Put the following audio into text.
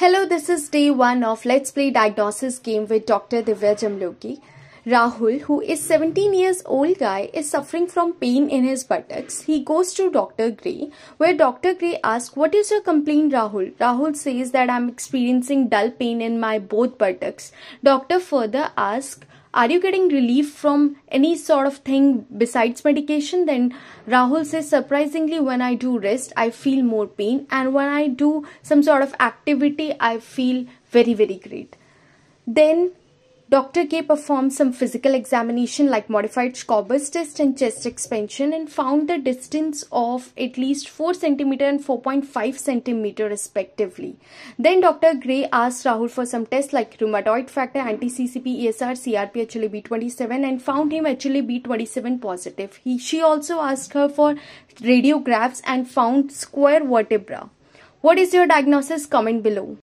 Hello, this is day one of Let's Play Diagnosis game with Dr. Divya Jamloki. Rahul, who is 17 years old guy, is suffering from pain in his buttocks. He goes to Dr. Gray, where Dr. Gray asks, "What is your complaint, Rahul?" Rahul says that I'm experiencing dull pain in my both buttocks. Doctor further asks, are you getting relief from any sort of thing besides medication? Then rahul says surprisingly when i do rest i feel more pain. And when i do some sort of activity i feel very very great. Then Dr. K performed some physical examination like modified Schober's test and chest expansion and found the distance of at least 4 cm and 4.5 cm respectively. Then Dr. Gray asked Rahul for some tests like rheumatoid factor, anti-CCP, ESR, CRP, HLA-B27 and found him HLA-B27 positive. He, she also asked her for radiographs and found square vertebra. What is your diagnosis? Comment below.